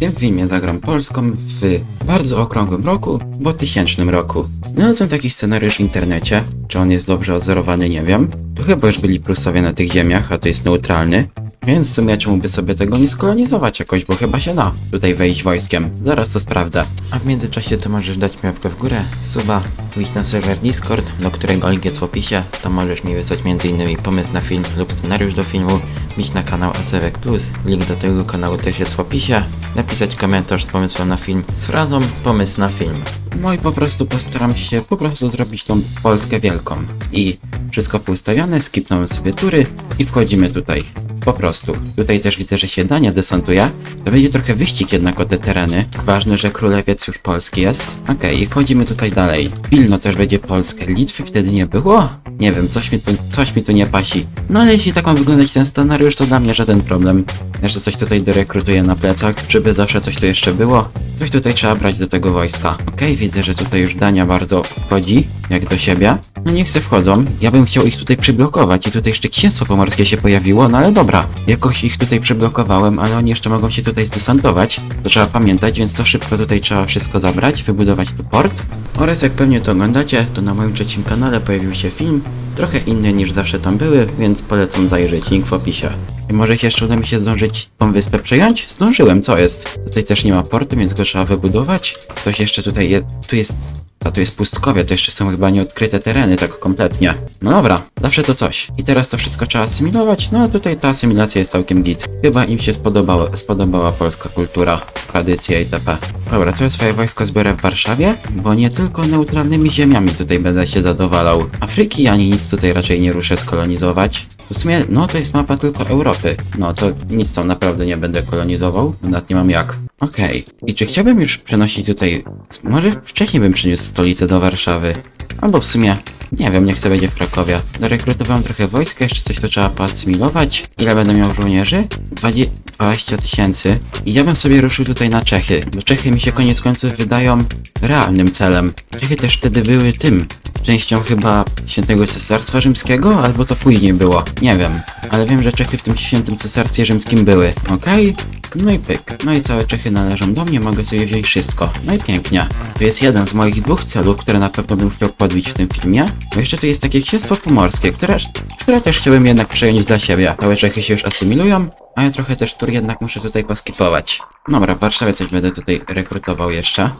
Tym filmie zagram Polską w bardzo okrągłym roku, bo tysięcznym roku. Znalazłem taki scenariusz w internecie, czy on jest dobrze odzorowany nie wiem. To chyba już byli Prusowie na tych ziemiach, a to jest neutralny. Więc w sumie czemu by sobie tego nie skolonizować jakoś, bo chyba się da tutaj wejść wojskiem. Zaraz to sprawdzę. A w międzyczasie to możesz dać mi łapkę w górę, suba, pójść na serwer Discord, do którego link jest w opisie. Tam możesz mi wysłać m.in. pomysł na film lub scenariusz do filmu, bić na kanał Asewek Plus, link do tego kanału też jest w opisie, napisać komentarz z pomysłem na film z frazą pomysł na film. No i po prostu postaram się po prostu zrobić tą Polskę wielką. I wszystko poustawiane, skipnąłem sobie tury i wchodzimy tutaj. Po prostu. Tutaj też widzę, że się Dania desantuje. To będzie trochę wyścig jednak o te tereny. Ważne, że królewiec już polski jest. Okej, i wchodzimy tutaj dalej. Pilno też będzie Polskę. Litwy wtedy nie było? Nie wiem, coś mi tu, coś mi tu nie pasi. No ale jeśli tak ma wyglądać ten scenariusz, to dla mnie żaden problem. Jeszcze coś tutaj dorekrutuję na plecach, żeby zawsze coś tu jeszcze było. Coś tutaj trzeba brać do tego wojska. Okej, widzę, że tutaj już Dania bardzo wchodzi, jak do siebie. No niech se wchodzą. Ja bym chciał ich tutaj przyblokować i tutaj jeszcze księstwo pomorskie się pojawiło, no ale dobra. Jakoś ich tutaj przyblokowałem, ale oni jeszcze mogą się tutaj zdesantować. To trzeba pamiętać, więc to szybko tutaj trzeba wszystko zabrać, wybudować tu port. Oraz jak pewnie to oglądacie, to na moim trzecim kanale pojawił się film, trochę inny niż zawsze tam były, więc polecam zajrzeć, link w opisie. I może jeszcze uda mi się zdążyć tą wyspę przejąć? Zdążyłem, co jest? Tutaj też nie ma portu, więc go trzeba wybudować. Ktoś jeszcze tutaj jest, tu jest a tu jest pustkowie, to jeszcze są chyba nieodkryte tereny, tak kompletnie. No dobra, zawsze to coś. I teraz to wszystko trzeba asymilować, no a tutaj ta asymilacja jest całkiem git. Chyba im się spodobała, spodobała polska kultura, tradycja itp. Dobra, całe swoje wojsko zbiorę w Warszawie, bo nie tylko neutralnymi ziemiami tutaj będę się zadowalał. Afryki ani nic tutaj raczej nie ruszę skolonizować. W sumie, no to jest mapa tylko Europy. No to nic tam naprawdę nie będę kolonizował, nawet nie mam jak. Okej. I czy chciałbym już przenosić tutaj... Może wcześniej bym przyniósł stolicę do Warszawy. Albo w sumie... Nie wiem, niech sobie będzie w Krakowie. Dorekrutowałem trochę wojska, jeszcze coś tu trzeba poasymilować. Ile będę miał żołnierzy? 20 20 tysięcy. I ja bym sobie ruszył tutaj na Czechy. Bo Czechy mi się koniec końców wydają realnym celem. Czechy też wtedy były tym, częścią chyba Świętego Cesarstwa Rzymskiego, albo to później było, nie wiem. Ale wiem, że Czechy w tym Świętym Cesarstwie Rzymskim były, okej? No i pyk. No i całe Czechy należą do mnie, mogę sobie wziąć wszystko. No i pięknie. To jest jeden z moich dwóch celów, które na pewno bym chciał podbić w tym filmie. Bo jeszcze tu jest takie księstwo pomorskie, które, które też chciałbym jednak przejąć dla siebie. Całe Czechy się już asymilują, a ja trochę też tur jednak muszę tutaj poskipować. Dobra, w Warszawie coś będę tutaj rekrutował jeszcze.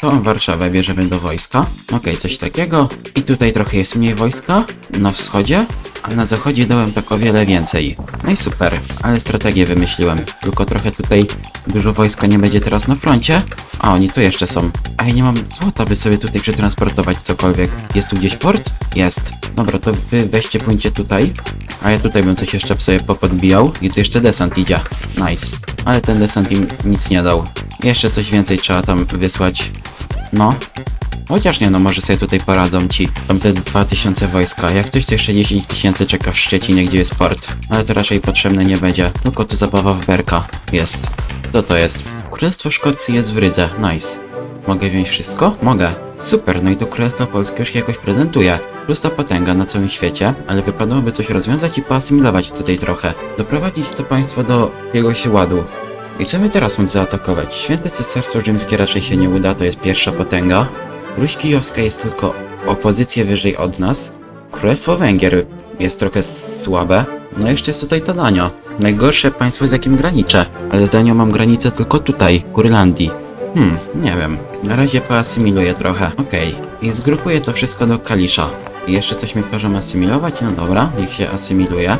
To Warszawę bierzemy do wojska. Okej, coś takiego. I tutaj trochę jest mniej wojska na wschodzie, a na zachodzie dałem tak o wiele więcej. No i super, ale strategię wymyśliłem. Tylko trochę tutaj dużo wojska nie będzie teraz na froncie. A oni tu jeszcze są. A ja nie mam złota, by sobie tutaj przetransportować cokolwiek. Jest tu gdzieś port? Jest. Dobra, to wy weźcie, pójdźcie tutaj. A ja tutaj bym coś jeszcze sobie popodbijał. I tu jeszcze desant idzie. Nice. Ale ten desant im nic nie dał. Jeszcze coś więcej trzeba tam wysłać. No. Chociaż nie, no może sobie tutaj poradzą ci. Tam te 2000 wojska. Jak ktoś to jeszcze 10 tysięcy czeka w Szczecinie, gdzie jest port. Ale to raczej potrzebne nie będzie. Tylko tu zabawa w berka. Jest. Co to jest? Królestwo Szkocji jest w Rydze. Nice. Mogę wziąć wszystko? Mogę. Super, no i to Królestwo Polskie już się jakoś prezentuje. Plus ta potęga na całym świecie, ale wypadałoby coś rozwiązać i poasymilować tutaj trochę. Doprowadzić to państwo do jakiegoś ładu. I co my teraz móc zaatakować? Święte Cesarstwo Rzymskie raczej się nie uda, to jest pierwsza potęga. Ruś Kijowska jest tylko o pozycję wyżej od nas. Królestwo Węgier jest trochę słabe. No jeszcze jest tutaj ta Dania. Najgorsze państwo z jakim graniczę. Ale z Danią mam granicę tylko tutaj, Kurlandii. Hmm, nie wiem. Na razie poasymiluję trochę. Okej. I zgrupuję to wszystko do Kalisza. I jeszcze coś mi każą asymilować? No dobra, niech się asymiluje.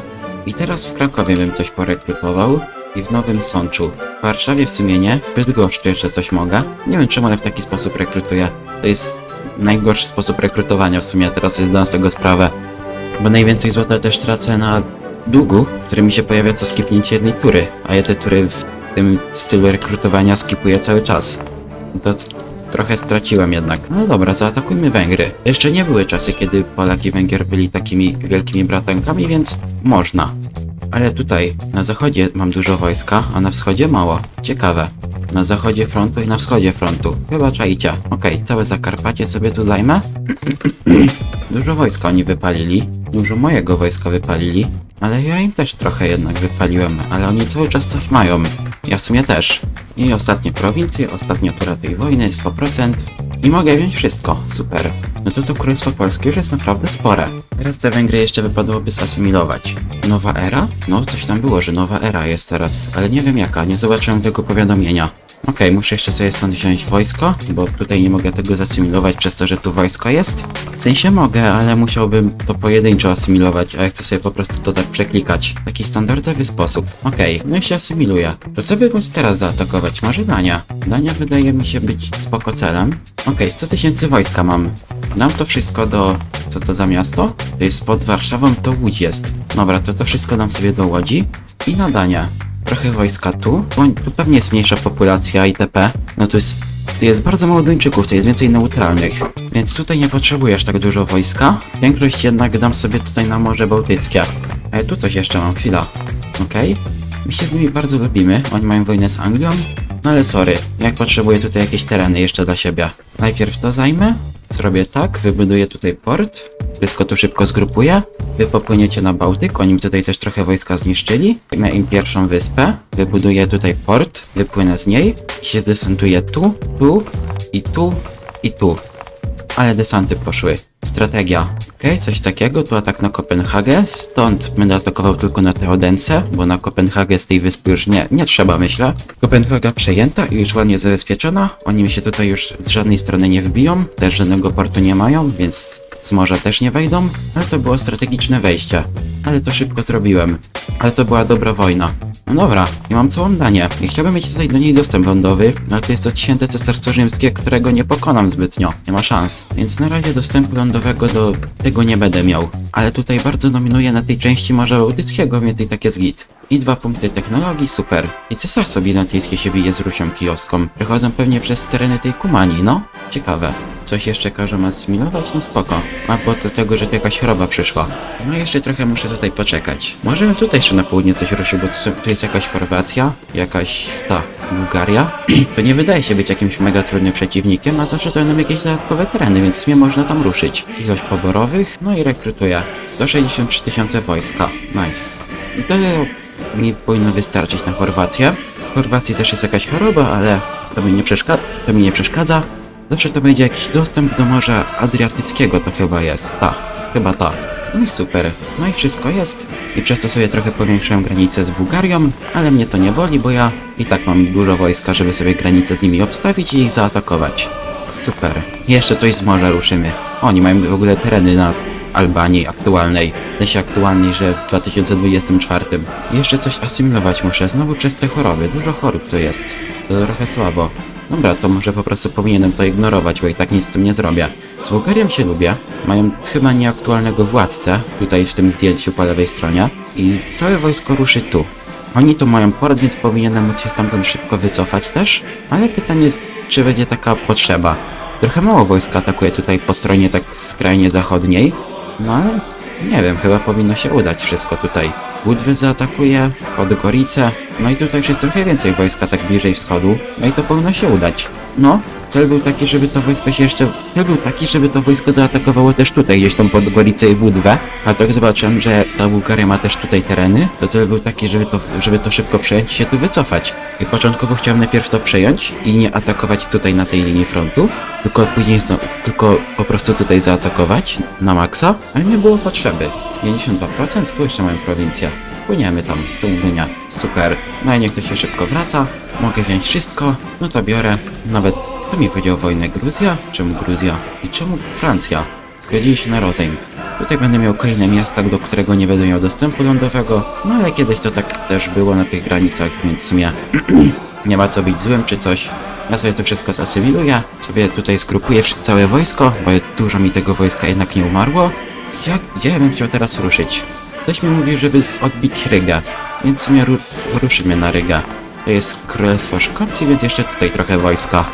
I teraz w Krakowie bym coś porekrutował i w Nowym Sączu. W Warszawie w sumie nie, w Bydgoszczy jeszcze coś mogę. Nie wiem czemu, ale w taki sposób rekrutuję. To jest najgorszy sposób rekrutowania w sumie, teraz jest zdałem z tego sprawę. Bo najwięcej złota też tracę na długu, który mi się pojawia co skipnięcie jednej tury, a ja te tury w tym stylu rekrutowania skipuję cały czas. To trochę straciłem jednak. No dobra, zaatakujmy Węgry. Jeszcze nie były czasy, kiedy Polaki i Węgier byli takimi wielkimi bratankami, więc można. Ale tutaj, na zachodzie mam dużo wojska, a na wschodzie mało. Ciekawe. Na zachodzie frontu i na wschodzie frontu. Chyba czajcie. Okej, całe Zakarpacie sobie tu zajmę. dużo wojska oni wypalili. Dużo mojego wojska wypalili. Ale ja im też trochę jednak wypaliłem. Ale oni cały czas coś mają. Ja w sumie też. I ostatnie prowincje, ostatnia tura tej wojny, 100%. I mogę wziąć wszystko, super. No to to Królestwo Polskie już jest naprawdę spore. Teraz te Węgry jeszcze wypadałoby zasymilować. Nowa era? No coś tam było, że nowa era jest teraz, ale nie wiem jaka, nie zobaczyłem tego powiadomienia. Okej, muszę jeszcze sobie stąd wziąć wojsko, bo tutaj nie mogę tego zasymilować przez to, że tu wojsko jest. W sensie mogę, ale musiałbym to pojedynczo asymilować, a ja chcę sobie po prostu to tak przeklikać. Taki standardowy sposób. Okej, no i się asymiluje. To co by móc teraz zaatakować? Może Dania? Dania wydaje mi się być spoko celem. Okej, 100 tysięcy wojska mam. Dam to wszystko do... Co to za miasto? To jest pod Warszawą, to Łódź jest. Dobra, to to wszystko dam sobie do Łodzi i na Dania trochę wojska tu, bo tu pewnie jest mniejsza populacja itp. No tu jest, tu jest bardzo mało Duńczyków, to jest więcej neutralnych, więc tutaj nie potrzebujesz tak dużo wojska. Większość jednak dam sobie tutaj na Morze Bałtyckie. Ale tu coś jeszcze mam, chwila. Okej? My się z nimi bardzo lubimy, oni mają wojnę z Anglią, no ale sorry, jak potrzebuję tutaj jakieś tereny jeszcze dla siebie. Najpierw to zajmę, zrobię tak, wybuduję tutaj port, wszystko tu szybko zgrupuję, wy popłyniecie na Bałtyk, oni tutaj też trochę wojska zniszczyli, zajmę im pierwszą wyspę, wybuduję tutaj port, wypłynę z niej, się zdesantuję tu, tu i tu i tu. Ale desanty poszły. Strategia. Okej, coś takiego, tu atak na Kopenhagę, stąd będę atakował tylko na tę Odensę, bo na Kopenhagę z tej wyspy już nie, nie trzeba, myślę. Kopenhaga przejęta i już ładnie zabezpieczona, oni mi się tutaj już z żadnej strony nie wbiją, też żadnego portu nie mają, więc z morza też nie wejdą, ale to było strategiczne wejście. Ale to szybko zrobiłem. Ale to była dobra wojna. No dobra, nie mam całą Danię. I chciałbym mieć tutaj do niej dostęp lądowy, ale to jest to tysięcy cesarstwo rzymskie, którego nie pokonam zbytnio. Nie ma szans. Więc na razie dostępu lądowego do tego nie będę miał. Ale tutaj bardzo dominuje na tej części Morza Bałtyckiego, więc i tak jest git. I dwa punkty technologii, super. I cesarstwo bizantyjskie się bije z Rusią kijowską. Przechodzą pewnie przez tereny tej Kumanii, no? Ciekawe. Coś jeszcze każą asymilować? No spoko. A bo do tego, że to jakaś choroba przyszła. No jeszcze trochę muszę tutaj poczekać. Możemy tutaj jeszcze na południe coś ruszyć, bo tu, są, tu jest jakaś Chorwacja, jakaś ta Bułgaria. to nie wydaje się być jakimś mega trudnym przeciwnikiem, a zawsze to będą jakieś dodatkowe tereny, więc sumie można tam ruszyć. Ilość poborowych, no i rekrutuję. 163 tysiące wojska. Nice. To mi powinno wystarczyć na Chorwację. W Chorwacji też jest jakaś choroba, ale to mi nie przeszkadza. To mi nie przeszkadza. Zawsze to będzie jakiś dostęp do Morza Adriatyckiego, to chyba jest. Ta, chyba ta. No i super. No i wszystko jest. I przez to sobie trochę powiększyłem granicę z Bułgarią, ale mnie to nie boli, bo ja i tak mam dużo wojska, żeby sobie granicę z nimi obstawić i ich zaatakować. Super. Jeszcze coś z morza ruszymy. Oni mają w ogóle tereny na Albanii aktualnej. Lesie aktualnej, że w 2024. I jeszcze coś asymilować muszę, znowu przez te choroby. Dużo chorób to jest. To trochę słabo. Dobra, to może po prostu powinienem to ignorować, bo i tak nic z tym nie zrobię. Z Bułgarią się lubię. Mają chyba nieaktualnego władcę, tutaj w tym zdjęciu po lewej stronie. I całe wojsko ruszy tu. Oni tu mają port, więc powinienem móc się stamtąd szybko wycofać też. Ale pytanie, czy będzie taka potrzeba. Trochę mało wojska atakuje tutaj po stronie tak skrajnie zachodniej. No ale nie wiem, chyba powinno się udać wszystko tutaj. Budwy zaatakuje, Podgorice, no i tutaj już jest trochę więcej wojska tak bliżej wschodu, no i to powinno się udać. No, cel był taki, żeby to wojsko się jeszcze... Cel był taki, żeby to wojsko zaatakowało też tutaj, gdzieś tą Podgoricę i Budwę, a tak zobaczyłem, że ta Bułgaria ma też tutaj tereny, to cel był taki, żeby to, żeby to szybko przejąć i się tu wycofać. I początkowo chciałem najpierw to przejąć i nie atakować tutaj na tej linii frontu, tylko później znowu, tylko po prostu tutaj zaatakować na maksa, ale nie było potrzeby. 52%, tu jeszcze mamy prowincję. Płyniemy tam, Gdynia. Super. No i niech to się szybko wraca. Mogę wziąć wszystko, no to biorę. Nawet, kto mi powiedział wojnę? Gruzja? Czemu Gruzja? I czemu Francja? Zgodzili się na rozejm. Tutaj będę miał kolejne miasta, do którego nie będę miał dostępu lądowego, no ale kiedyś to tak też było na tych granicach, więc w sumie nie ma co być złym czy coś. Ja sobie to wszystko zasymiluję, sobie tutaj zgrupuję całe wojsko, bo dużo mi tego wojska jednak nie umarło. Jak, ja bym chciał teraz ruszyć? Ktoś mi mówi, żeby odbić Rygę, więc w sumie ru na Rygę. To jest Królestwo Szkocji, więc jeszcze tutaj trochę wojska.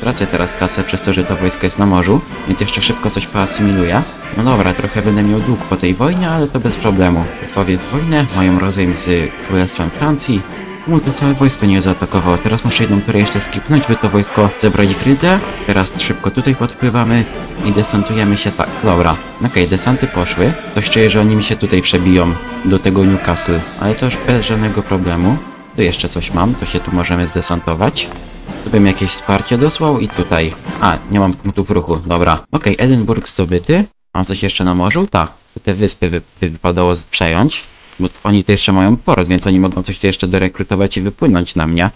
Tracę teraz kasę przez to, że to wojsko jest na morzu, więc jeszcze szybko coś poasymiluję. No dobra, trochę będę miał dług po tej wojnie, ale to bez problemu. Powiedz wojnę, mają rozejm z Królestwem Francji. Mu to całe wojsko nie zaatakowało. Teraz muszę jedną turę jeszcze skipnąć, by to wojsko zebrać w Rydze. Teraz szybko tutaj podpływamy i desantujemy się tak. Dobra, okej, okay, desanty poszły. Ktoś czuje, że oni mi się tutaj przebiją do tego Newcastle, ale to już bez żadnego problemu. Tu jeszcze coś mam, to się tu możemy zdesantować. Tu bym jakieś wsparcie dosłał i tutaj. A, nie mam punktów ruchu, dobra. Okej, Edynburg zdobyty. Mam coś jeszcze na morzu? Tak. Te wyspy wy, wy, wypadało przejąć. Bo oni tu jeszcze mają port, więc oni mogą coś tu jeszcze dorekrutować i wypłynąć na mnie.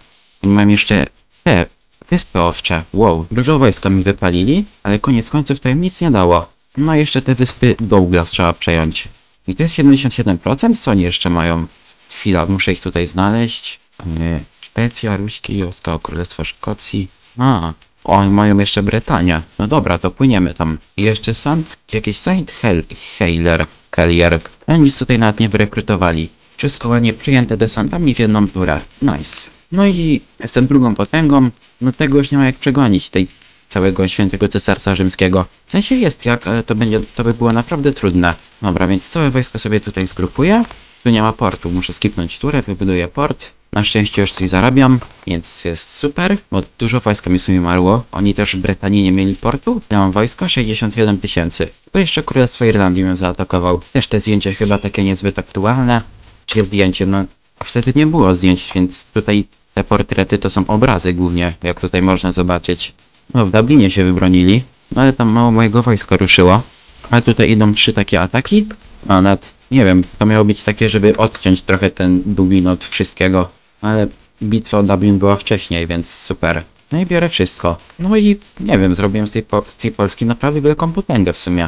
Oni mają jeszcze te wyspy owcze. Wow, dużo wojska mi wypalili, ale koniec końców to im nic nie dało. No jeszcze te wyspy Douglas trzeba przejąć. I to jest 77%? Co oni jeszcze mają? Chwila, muszę ich tutaj znaleźć. Nie. Szwecja, Ruśki, Joska, Królestwo Szkocji. A, oni mają jeszcze Brytanię. No dobra, to płyniemy tam. I jeszcze Saint, jakiś Saint Hel Heiler, Hellier. Oni nic tutaj nawet nie wyrekrutowali. Wszystko ładnie przyjęte desantami w jedną turę. Nice. No i jestem drugą potęgą. No tego już nie ma jak przegonić, tej całego świętego cesarstwa rzymskiego. W sensie jest jak, ale to będzie, to by było naprawdę trudne. Dobra, więc całe wojsko sobie tutaj zgrupuję. Tu nie ma portu, muszę skipnąć turę, wybuduję port. Na szczęście już coś zarabiam, więc jest super, bo dużo wojska mi sumie marło. Oni też w Brytanii nie mieli portu. Ja mam wojsko 67 tysięcy. To jeszcze Królestwo Irlandii mnie zaatakował. Też te zdjęcie chyba takie niezbyt aktualne. Czy jest zdjęcie? No, a wtedy nie było zdjęć, więc tutaj te portrety to są obrazy głównie, jak tutaj można zobaczyć. No, w Dublinie się wybronili, no ale tam mało mojego wojska ruszyło. A tutaj idą trzy takie ataki. A nawet, nie wiem, to miało być takie, żeby odciąć trochę ten Dublin od wszystkiego. Ale bitwa o Dublin była wcześniej, więc super. No i biorę wszystko. No i nie wiem, zrobiłem z tej, po- z tej Polski naprawdę wielką potęgę w sumie.